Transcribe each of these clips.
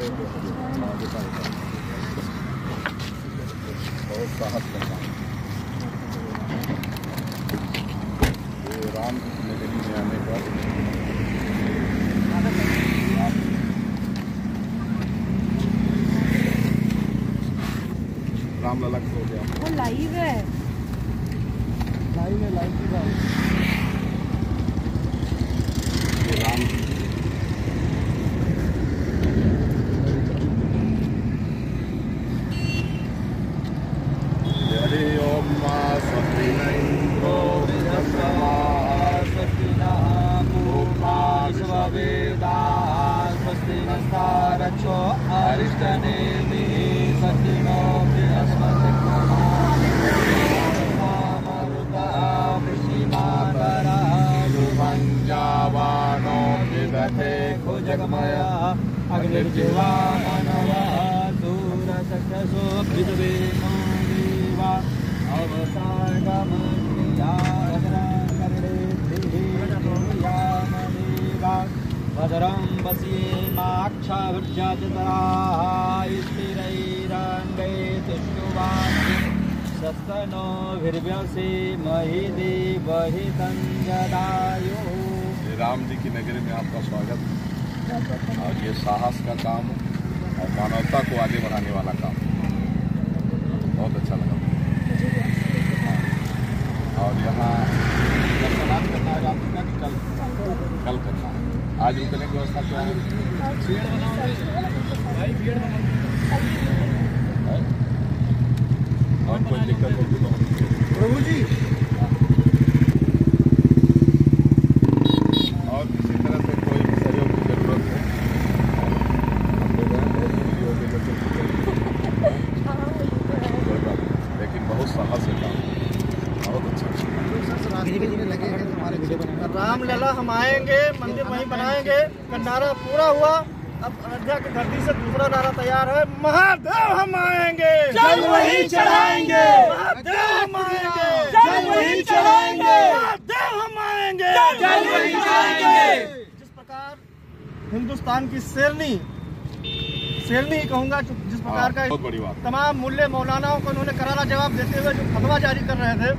बहुत राम नगरी हो गया। वो लाइव है। लाइव है लाइव की बात। नस्तारक्षो अरिष्टनेमि स्वस्ति नो पंजावानो विदधे जगमया अग्निर्जीवानवा दूरचक्षसो विद्वेमोदेवा अवतारगमन्यामदेवा भद्रं वस्येमाक्षाभुर्जाचतराः स्थिरैरङ्गै तुष्टुवान् सस्तनोभिर्व्यसे महि देवहि तञ्जदायुः ये राम जी की नगरी में आपका स्वागत। और ये साहस का काम और मानवता को आगे बढ़ाने वाला काम। बहुत अच्छा लगा। और यहाँ करना है कल कल करना है। आज रुकने की व्यवस्था क्या है है? और कोई दिक्कत होगी तो प्रभु जी और किसी तरह से कोई भी सहयोग की ज़रूरत है हम लोग हैं, बहुत दूरी हो गई, जैसे कि कोई बात नहीं। लेकिन बहुत साहस है काम बहुत अच्छा लला हम आएँगे मंदिर वहीं बनाएँगे कंडारा पूरा हुआ। अब अयोध्या की धरती से दूसरा नारा तैयार है। महादेव हम आएँगे। जल वहीं चढ़ाएँगे। महादेव हम आएँगे। जल वहीं चढ़ाएँगे। महादेव हम आएँगे। जल वहीं चढ़ाएँगे। जिस प्रकार हिंदुस्तान की शेरनी शेरनी कहूँगा जिस प्रकार हाँ, का बहुत बड़ी बात। तमाम मूल्य मौलानाओं को उन्होंने करारा जवाब देते हुए जो फतवा जारी कर रहे थे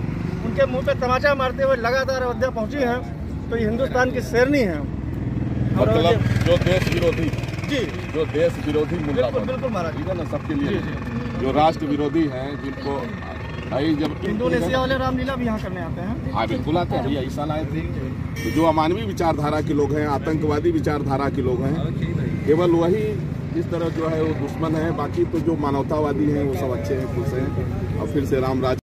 उनके मुँह पे तमाचा मारते हुए लगातार अयोध्या पहुँची हैं। तो ये हिंदुस्तान की शेरनी है। मतलब जो देश विरोधी। जी। जो देश विरोधी मुद्दा बिल्कुल ना सबके लिए। जो राष्ट्र विरोधी हैं जिनको भाई जब इंडोनेशिया वाले रामलीला भी यहाँ करने आते हैं। हाँ बिल्कुल आते हैं। भैया ईसा आए थे। तो जो अमानवीय विचारधारा के लोग हैं आतंकवादी विचारधारा के लोग हैं केवल वही इस तरह जो है वो दुश्मन है। बाकी तो जो मानवतावादी हैं वो सब अच्छे हैं खुश हैं। और फिर से राम राज